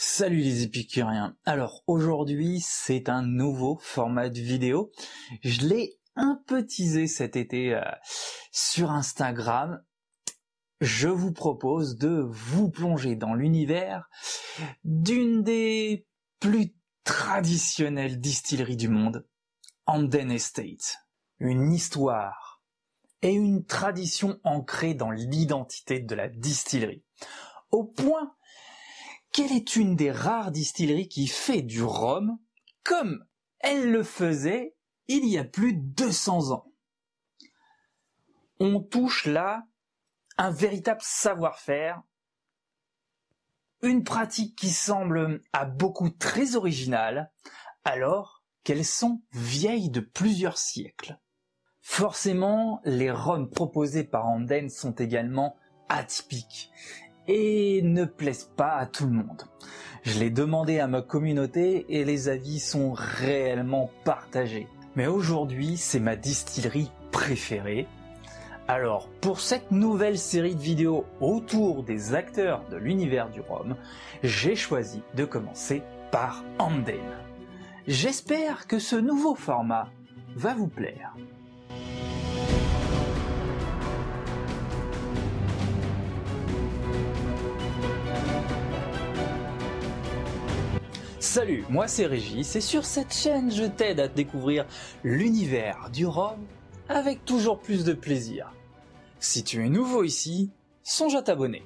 Salut les épicuriens. Alors aujourd'hui c'est un nouveau format de vidéo. Je l'ai un peu teasé cet été euh, sur Instagram. Je vous propose de vous plonger dans l'univers d'une des plus traditionnelles distilleries du monde, Anden Estate. Une histoire et une tradition ancrée dans l'identité de la distillerie. Au point quelle est une des rares distilleries qui fait du rhum comme elle le faisait il y a plus de 200 ans? On touche là un véritable savoir-faire, une pratique qui semble à beaucoup très originale, alors qu'elles sont vieilles de plusieurs siècles. Forcément, les rhums proposés par Anden sont également atypiques et ne plaisent pas à tout le monde. Je l'ai demandé à ma communauté et les avis sont réellement partagés. Mais aujourd'hui, c'est ma distillerie préférée. Alors, pour cette nouvelle série de vidéos autour des acteurs de l'univers du rhum, j'ai choisi de commencer par Anden. J'espère que ce nouveau format va vous plaire. Salut, moi c'est Régis et sur cette chaîne je t'aide à découvrir l'univers du rhum avec toujours plus de plaisir. Si tu es nouveau ici, songe à t'abonner.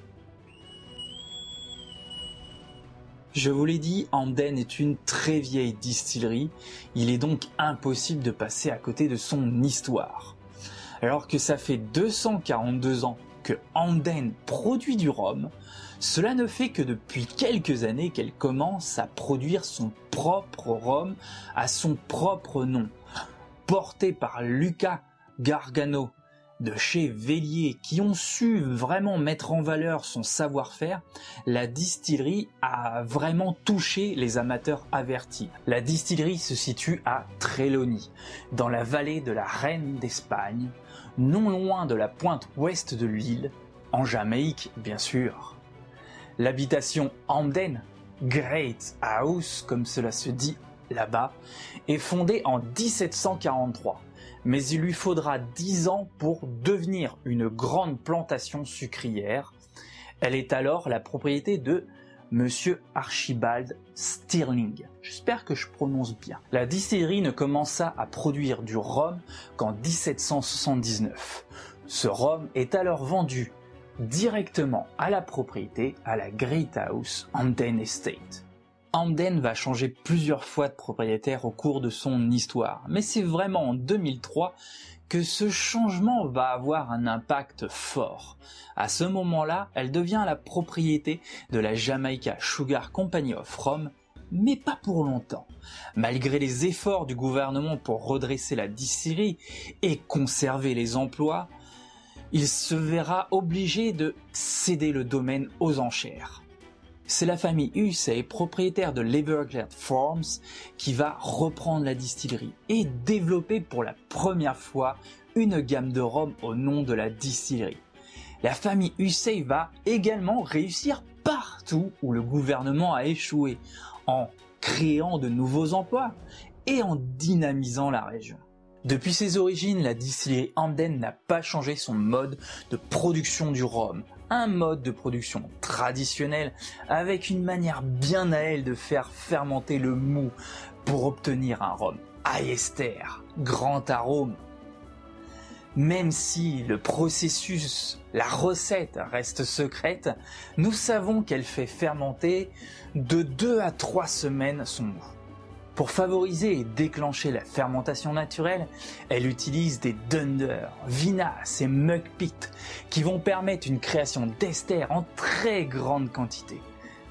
Je vous l'ai dit, Anden est une très vieille distillerie, il est donc impossible de passer à côté de son histoire. Alors que ça fait 242 ans que Anden produit du rhum, cela ne fait que depuis quelques années qu'elle commence à produire son propre rhum à son propre nom, porté par Luca Gargano de chez Vélier qui ont su vraiment mettre en valeur son savoir-faire, la distillerie a vraiment touché les amateurs avertis. La distillerie se situe à Trelawney, dans la vallée de la Reine d'Espagne, non loin de la pointe ouest de l'île, en Jamaïque bien sûr. L'habitation Amden, Great House comme cela se dit là-bas, est fondée en 1743, mais il lui faudra 10 ans pour devenir une grande plantation sucrière. Elle est alors la propriété de Monsieur Archibald Stirling. J'espère que je prononce bien. La distillerie ne commença à produire du rhum qu'en 1779. Ce rhum est alors vendu directement à la propriété à la Great House Anden Estate. Anden va changer plusieurs fois de propriétaire au cours de son histoire, mais c'est vraiment en 2003 que ce changement va avoir un impact fort. À ce moment-là, elle devient la propriété de la Jamaica Sugar Company of Rome, mais pas pour longtemps. Malgré les efforts du gouvernement pour redresser la distillerie et conserver les emplois, il se verra obligé de céder le domaine aux enchères. C'est la famille Hussey, propriétaire de l'Everglade Farms, qui va reprendre la distillerie et développer pour la première fois une gamme de rhum au nom de la distillerie. La famille Hussey va également réussir partout où le gouvernement a échoué, en créant de nouveaux emplois et en dynamisant la région. Depuis ses origines, la distillerie Amden n'a pas changé son mode de production du rhum. Un mode de production traditionnel avec une manière bien à elle de faire fermenter le mou pour obtenir un rhum à ester, grand arôme. Même si le processus, la recette reste secrète, nous savons qu'elle fait fermenter de 2 à 3 semaines son mou. Pour favoriser et déclencher la fermentation naturelle, elle utilise des dunder, vinasse et mug pit qui vont permettre une création d'ester en très grande quantité.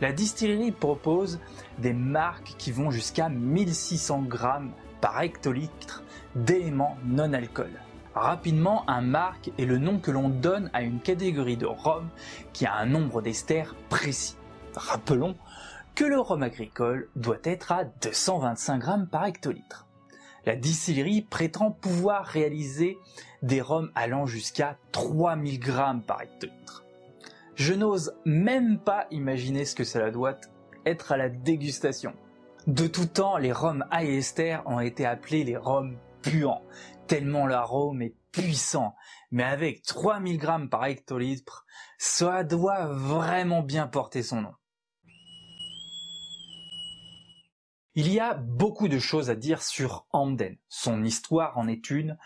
La distillerie propose des marques qui vont jusqu'à 1600 grammes par hectolitre d'éléments non alcool. Rapidement, un marque est le nom que l'on donne à une catégorie de rhum qui a un nombre d'esters précis. Rappelons que le rhum agricole doit être à 225 grammes par hectolitre. La distillerie prétend pouvoir réaliser des rhums allant jusqu'à 3000 grammes par hectolitre. Je n'ose même pas imaginer ce que cela doit être à la dégustation. De tout temps, les rhums à ester ont été appelés les rhums puants, tellement l'arôme est puissant. Mais avec 3000 grammes par hectolitre, ça doit vraiment bien porter son nom. Il y a beaucoup de choses à dire sur Hamden. Son histoire en est une,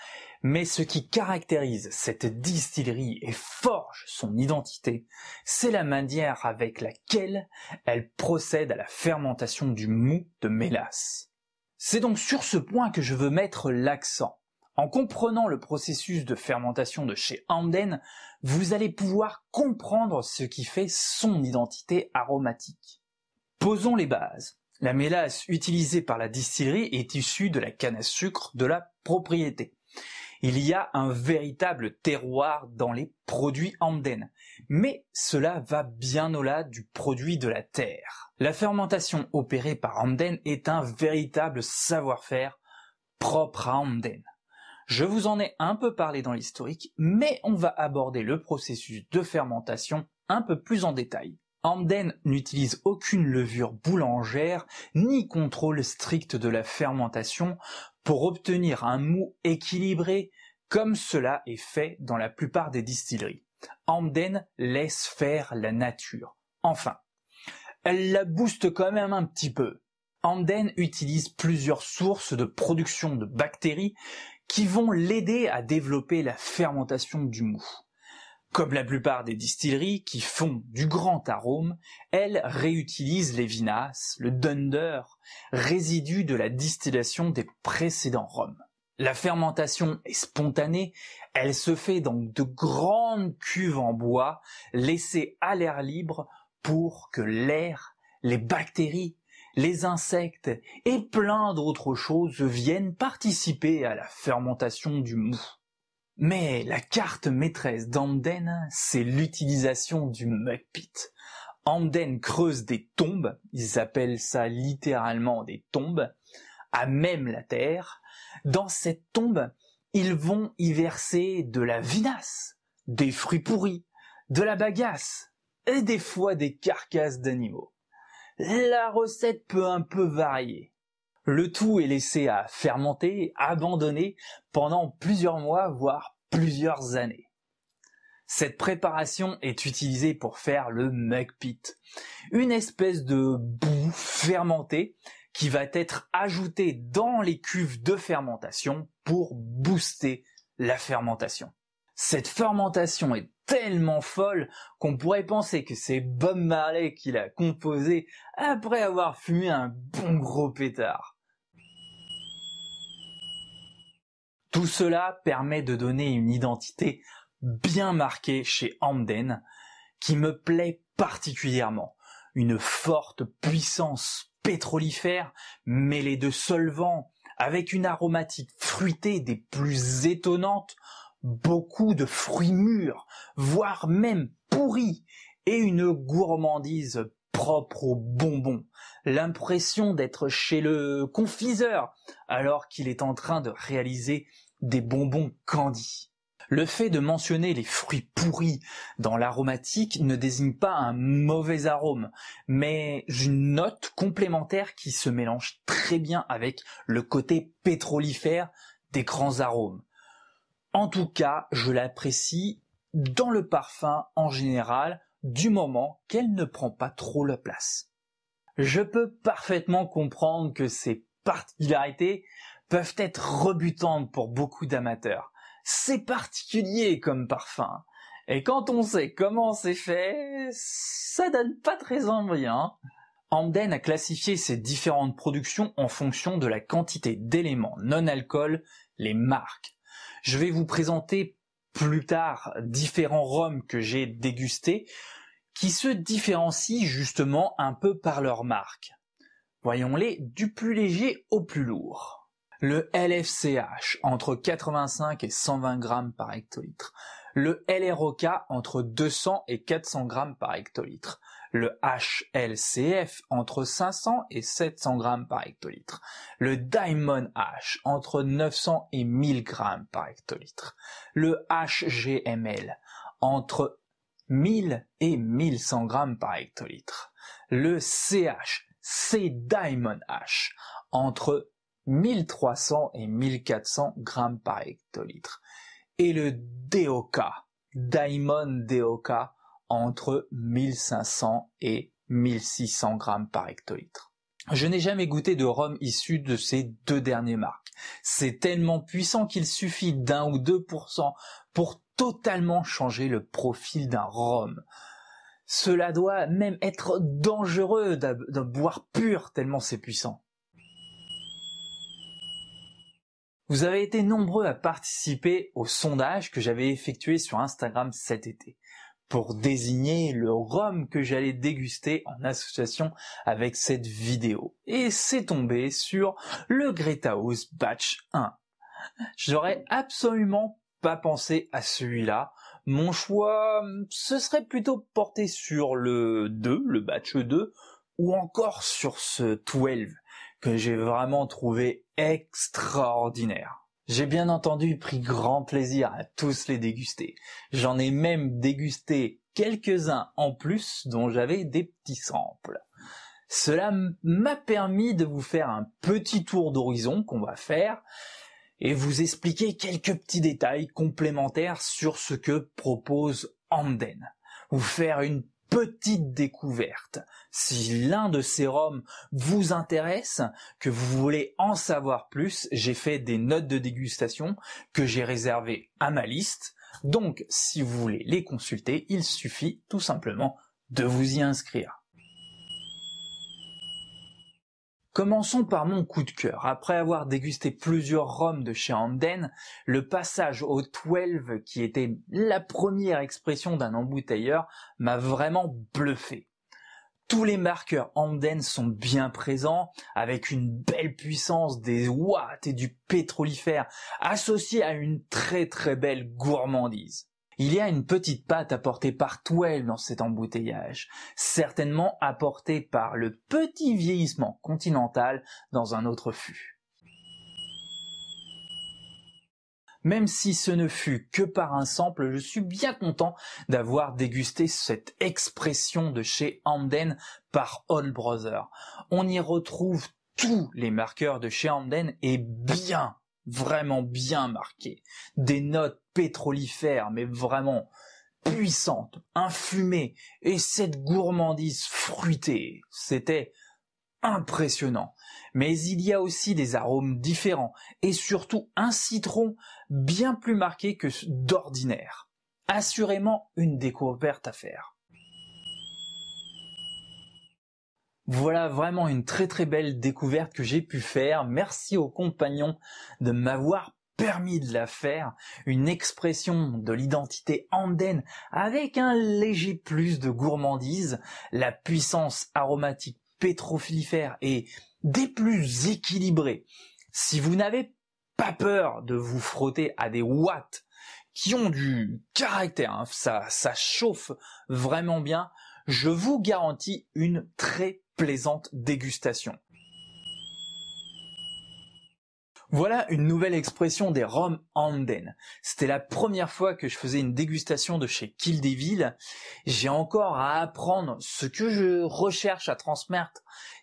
mais ce qui caractérise cette distillerie et forge son identité, c'est la manière avec laquelle elle procède à la fermentation du mou de mélasse. C'est donc sur ce point que je veux mettre l'accent. En comprenant le processus de fermentation de chez Hamden, vous allez pouvoir comprendre ce qui fait son identité aromatique. Posons les bases. La mélasse utilisée par la distillerie est issue de la canne à sucre de la propriété. Il y a un véritable terroir dans les produits Hamden, mais cela va bien au-delà du produit de la terre. La fermentation opérée par Hamden est un véritable savoir-faire propre à Hamden. Je vous en ai un peu parlé dans l'historique, mais on va aborder le processus de fermentation un peu plus en détail. Hamden n'utilise aucune levure boulangère ni contrôle strict de la fermentation pour obtenir un mou équilibré comme cela est fait dans la plupart des distilleries. Hamden laisse faire la nature. Enfin, elle la booste quand même un petit peu. Hamden utilise plusieurs sources de production de bactéries qui vont l'aider à développer la fermentation du mou. Comme la plupart des distilleries qui font du grand arôme, elles réutilisent les vinasses, le dunder, résidus de la distillation des précédents rhums. La fermentation est spontanée, elle se fait dans de grandes cuves en bois, laissées à l'air libre pour que l'air, les bactéries, les insectes et plein d'autres choses viennent participer à la fermentation du mou. Mais la carte maîtresse d'Amden, c'est l'utilisation du pit. Amden creuse des tombes, ils appellent ça littéralement des tombes, à même la terre. Dans cette tombe, ils vont y verser de la vinasse, des fruits pourris, de la bagasse, et des fois des carcasses d'animaux. La recette peut un peu varier. Le tout est laissé à fermenter, abandonné pendant plusieurs mois, voire plusieurs années. Cette préparation est utilisée pour faire le mug pit, une espèce de boue fermentée qui va être ajoutée dans les cuves de fermentation pour booster la fermentation. Cette fermentation est tellement folle qu'on pourrait penser que c'est Bob Marley qui l'a composée après avoir fumé un bon gros pétard. Tout cela permet de donner une identité bien marquée chez Hamden qui me plaît particulièrement. Une forte puissance pétrolifère mêlée de solvants avec une aromatique fruitée des plus étonnantes, beaucoup de fruits mûrs, voire même pourris, et une gourmandise propre aux bonbons, l'impression d'être chez le confiseur alors qu'il est en train de réaliser des bonbons candy. Le fait de mentionner les fruits pourris dans l'aromatique ne désigne pas un mauvais arôme, mais une note complémentaire qui se mélange très bien avec le côté pétrolifère des grands arômes. En tout cas, je l'apprécie dans le parfum en général, du moment qu'elle ne prend pas trop la place. Je peux parfaitement comprendre que ces particularités peuvent être rebutantes pour beaucoup d'amateurs. C'est particulier comme parfum. Et quand on sait comment c'est fait, ça donne pas très envie, hein. Hamden a classifié ses différentes productions en fonction de la quantité d'éléments non-alcool, les marques. Je vais vous présenter plus tard différents rhums que j'ai dégustés qui se différencient justement un peu par leur marque. Voyons-les du plus léger au plus lourd. Le LFCH entre 85 et 120 grammes par hectolitre. Le LROK entre 200 et 400 grammes par hectolitre. Le HLCF entre 500 et 700 grammes par hectolitre. Le Diamond H entre 900 et 1000 grammes par hectolitre. Le HGML entre 1000 et 1100 grammes par hectolitre. le CH, Diamond H, entre 1300 et 1400 grammes par hectolitre. Et le DOK, Diamond DOK, entre 1500 et 1600 grammes par hectolitre. Je n'ai jamais goûté de rhum issu de ces deux dernières marques. C'est tellement puissant qu'il suffit d'un ou deux pour cent pour totalement changer le profil d'un rhum. Cela doit même être dangereux de boire pur tellement c'est puissant. Vous avez été nombreux à participer au sondage que j'avais effectué sur Instagram cet été pour désigner le rhum que j'allais déguster en association avec cette vidéo. Et c'est tombé sur le Greta House Batch 1. J'aurais absolument pas pensé à celui-là. Mon choix, ce serait plutôt porté sur le 2, le batch 2, ou encore sur ce 12, que j'ai vraiment trouvé extraordinaire. J'ai bien entendu pris grand plaisir à tous les déguster. J'en ai même dégusté quelques-uns en plus dont j'avais des petits samples. Cela m'a permis de vous faire un petit tour d'horizon qu'on va faire et vous expliquer quelques petits détails complémentaires sur ce que propose Amden. Vous faire une petite découverte. Si l'un de ces rhums vous intéresse, que vous voulez en savoir plus, j'ai fait des notes de dégustation que j'ai réservées à ma liste. Donc, si vous voulez les consulter, il suffit tout simplement de vous y inscrire. Commençons par mon coup de cœur. Après avoir dégusté plusieurs rhums de chez Hamden, le passage au 12, qui était la première expression d'un embouteilleur, m'a vraiment bluffé. Tous les marqueurs Hamden sont bien présents, avec une belle puissance, des watts et du pétrolifère, associés à une très très belle gourmandise. Il y a une petite patte apportée par Twell dans cet embouteillage, certainement apportée par le petit vieillissement continental dans un autre fût. Même si ce ne fut que par un sample, je suis bien content d'avoir dégusté cette expression de chez Hamden par All Brother. On y retrouve tous les marqueurs de chez Hamden et bien vraiment bien marqué. Des notes pétrolifères, mais vraiment puissantes, infumées, et cette gourmandise fruitée, c'était impressionnant. Mais il y a aussi des arômes différents, et surtout un citron bien plus marqué que d'ordinaire. Assurément une découverte à faire. Voilà vraiment une très très belle découverte que j'ai pu faire. Merci aux compagnons de m'avoir permis de la faire. Une expression de l'identité andenne avec un léger plus de gourmandise, la puissance aromatique pétrophilifère et des plus équilibrés. Si vous n'avez pas peur de vous frotter à des watts qui ont du caractère, hein, ça, ça chauffe vraiment bien, je vous garantis une très plaisante dégustation. Voilà une nouvelle expression des rhums Anden. C'était la première fois que je faisais une dégustation de chez Kildeville. J'ai encore à apprendre ce que je recherche à transmettre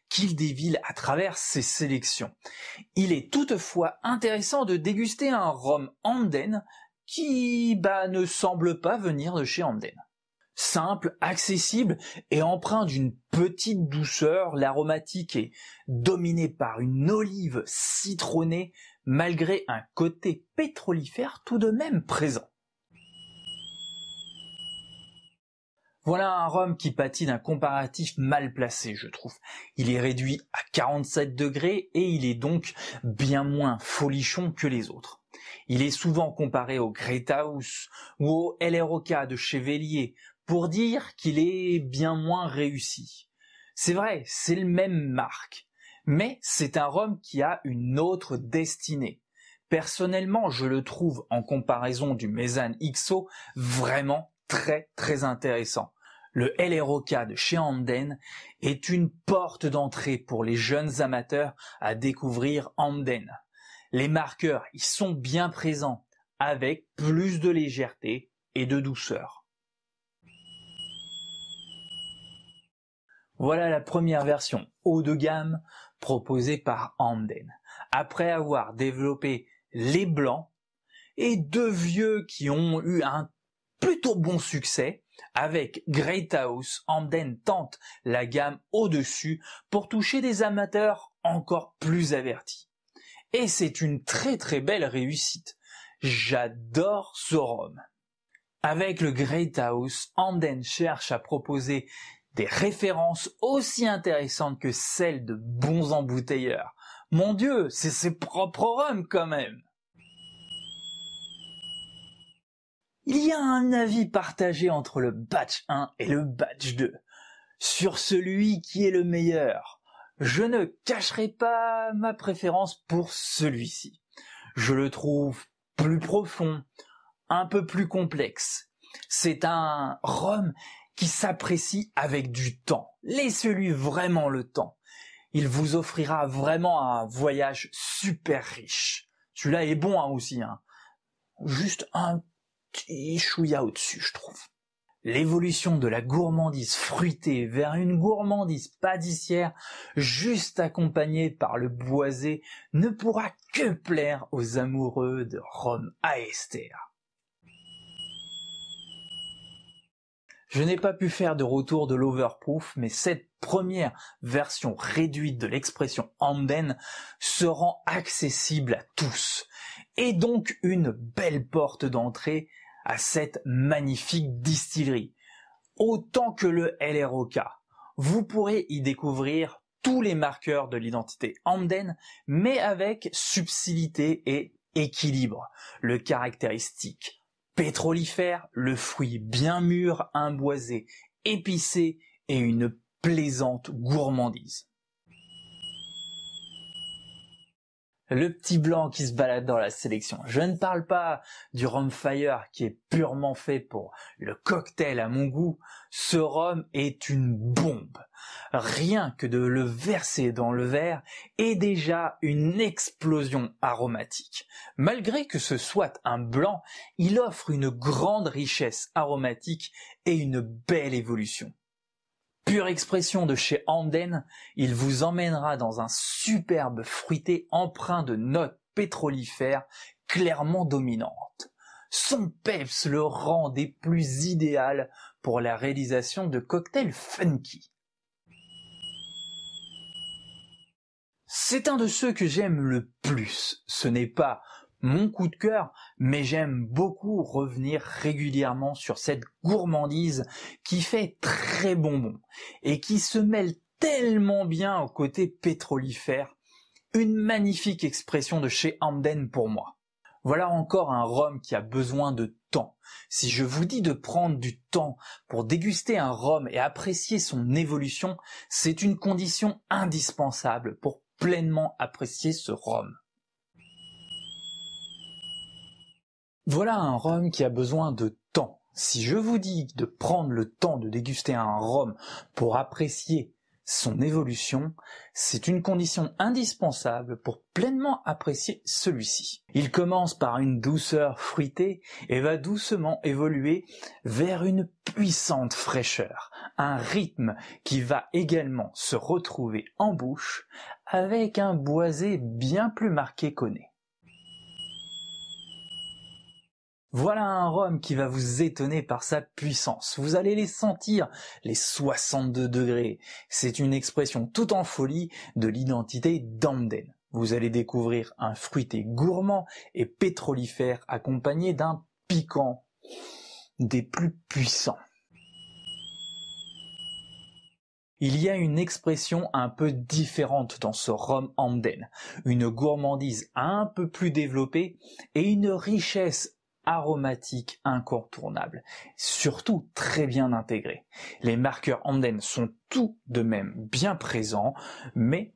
Kildeville à travers ses sélections. Il est toutefois intéressant de déguster un rhum Anden qui bah, ne semble pas venir de chez Anden simple, accessible et empreint d'une petite douceur. L'aromatique est dominé par une olive citronnée malgré un côté pétrolifère tout de même présent. Voilà un rhum qui pâtit d'un comparatif mal placé, je trouve. Il est réduit à 47 degrés et il est donc bien moins folichon que les autres. Il est souvent comparé au House ou au LROK de Chevalier pour dire qu'il est bien moins réussi. C'est vrai, c'est le même marque, mais c'est un rhum qui a une autre destinée. Personnellement, je le trouve en comparaison du Mézane XO vraiment très très intéressant. Le LROK de chez Hamden est une porte d'entrée pour les jeunes amateurs à découvrir Hamden. Les marqueurs y sont bien présents avec plus de légèreté et de douceur. Voilà la première version haut de gamme proposée par Hamden. Après avoir développé les blancs et deux vieux qui ont eu un plutôt bon succès, avec Great House, Hamden tente la gamme au-dessus pour toucher des amateurs encore plus avertis. Et c'est une très très belle réussite. J'adore ce rhum. Avec le Great House, Hamden cherche à proposer des références aussi intéressantes que celles de bons embouteilleurs. Mon dieu, c'est ses propres rhums quand même. Il y a un avis partagé entre le batch 1 et le batch 2 sur celui qui est le meilleur. Je ne cacherai pas ma préférence pour celui-ci. Je le trouve plus profond, un peu plus complexe. C'est un rhum qui s'apprécie avec du temps. Laissez-lui vraiment le temps. Il vous offrira vraiment un voyage super riche. Celui-là est bon hein, aussi. Hein. Juste un petit chouïa au-dessus, je trouve. L'évolution de la gourmandise fruitée vers une gourmandise pâtissière, juste accompagnée par le boisé, ne pourra que plaire aux amoureux de Rome à Je n'ai pas pu faire de retour de l'overproof, mais cette première version réduite de l'expression Hamden se rend accessible à tous, et donc une belle porte d'entrée à cette magnifique distillerie. Autant que le LROK, vous pourrez y découvrir tous les marqueurs de l'identité Hamden, mais avec subtilité et équilibre. Le caractéristique pétrolifère, le fruit bien mûr, imboisé, épicé et une plaisante gourmandise. Le petit blanc qui se balade dans la sélection. Je ne parle pas du rhum fire qui est purement fait pour le cocktail à mon goût. Ce rhum est une bombe. Rien que de le verser dans le verre est déjà une explosion aromatique. Malgré que ce soit un blanc, il offre une grande richesse aromatique et une belle évolution. Pure expression de chez Hamden, il vous emmènera dans un superbe fruité empreint de notes pétrolifères clairement dominantes. Son peps le rend des plus idéales pour la réalisation de cocktails funky. C'est un de ceux que j'aime le plus. Ce n'est pas mon coup de cœur, mais j'aime beaucoup revenir régulièrement sur cette gourmandise qui fait très bonbon et qui se mêle tellement bien au côté pétrolifère. Une magnifique expression de chez Hamden pour moi. Voilà encore un rhum qui a besoin de temps. Si je vous dis de prendre du temps pour déguster un rhum et apprécier son évolution, c'est une condition indispensable pour pleinement apprécier ce rhum. Voilà un rhum qui a besoin de temps. Si je vous dis de prendre le temps de déguster un rhum pour apprécier son évolution, c'est une condition indispensable pour pleinement apprécier celui-ci. Il commence par une douceur fruitée et va doucement évoluer vers une puissante fraîcheur, un rythme qui va également se retrouver en bouche avec un boisé bien plus marqué qu'au nez. Voilà un rhum qui va vous étonner par sa puissance. Vous allez les sentir, les 62 degrés. C'est une expression tout en folie de l'identité d'Amden. Vous allez découvrir un fruité gourmand et pétrolifère accompagné d'un piquant des plus puissants. Il y a une expression un peu différente dans ce rhum Amden, une gourmandise un peu plus développée et une richesse aromatique incontournable, surtout très bien intégré. Les marqueurs Anden sont tout de même bien présents, mais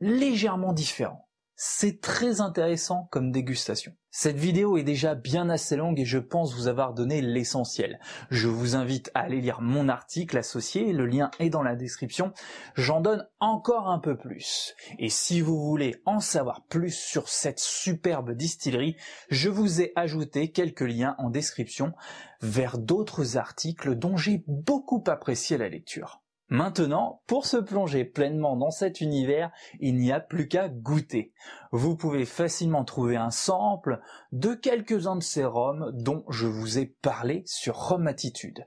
légèrement différents. C'est très intéressant comme dégustation. Cette vidéo est déjà bien assez longue et je pense vous avoir donné l'essentiel. Je vous invite à aller lire mon article associé, le lien est dans la description. J'en donne encore un peu plus. Et si vous voulez en savoir plus sur cette superbe distillerie, je vous ai ajouté quelques liens en description vers d'autres articles dont j'ai beaucoup apprécié la lecture. Maintenant, pour se plonger pleinement dans cet univers, il n'y a plus qu'à goûter. Vous pouvez facilement trouver un sample de quelques-uns de ces rhums dont je vous ai parlé sur Rhum Attitude.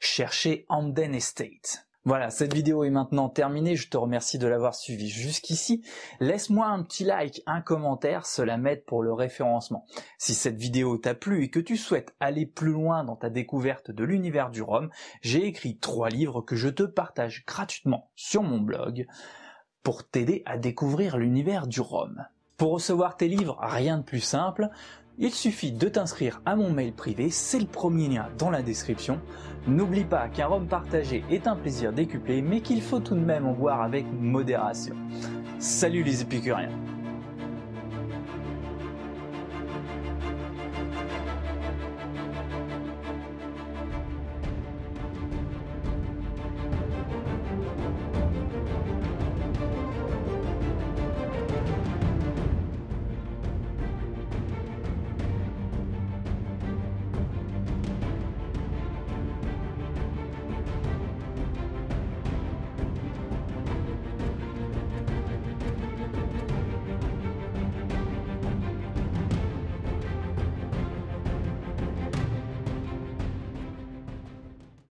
Cherchez Amden Estate. Voilà, cette vidéo est maintenant terminée, je te remercie de l'avoir suivi jusqu'ici. Laisse-moi un petit like, un commentaire, cela m'aide pour le référencement. Si cette vidéo t'a plu et que tu souhaites aller plus loin dans ta découverte de l'univers du rhum, j'ai écrit trois livres que je te partage gratuitement sur mon blog pour t'aider à découvrir l'univers du rhum. Pour recevoir tes livres, rien de plus simple, il suffit de t'inscrire à mon mail privé, c'est le premier lien dans la description. N'oublie pas qu'un rhum partagé est un plaisir décuplé, mais qu'il faut tout de même en boire avec modération. Salut les épicuriens